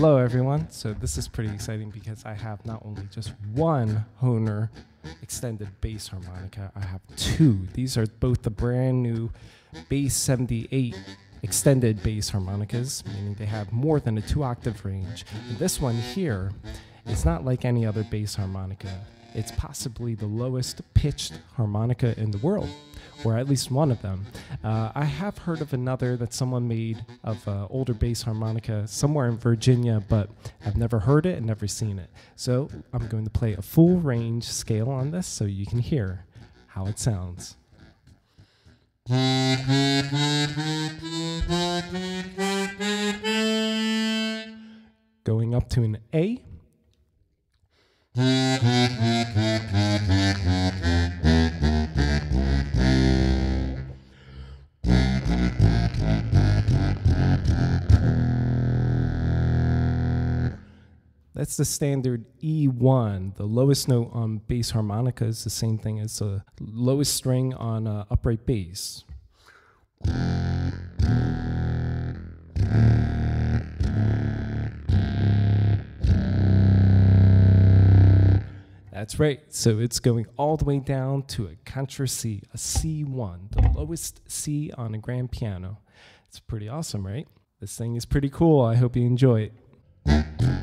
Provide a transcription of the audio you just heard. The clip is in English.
Hello, everyone. So, this is pretty exciting because I have not only just one Hohner extended bass harmonica, I have two. These are both the brand new Bass 78 extended bass harmonicas, meaning they have more than a two octave range. And this one here is not like any other bass harmonica, it's possibly the lowest pitched harmonica in the world or at least one of them. Uh, I have heard of another that someone made of uh, older bass harmonica somewhere in Virginia, but I've never heard it and never seen it. So I'm going to play a full range scale on this so you can hear how it sounds. Going up to an A. That's the standard E1. The lowest note on bass harmonica is the same thing as the lowest string on uh, upright bass. That's right. So it's going all the way down to a contra C, a C1, the lowest C on a grand piano. It's pretty awesome, right? This thing is pretty cool. I hope you enjoy it.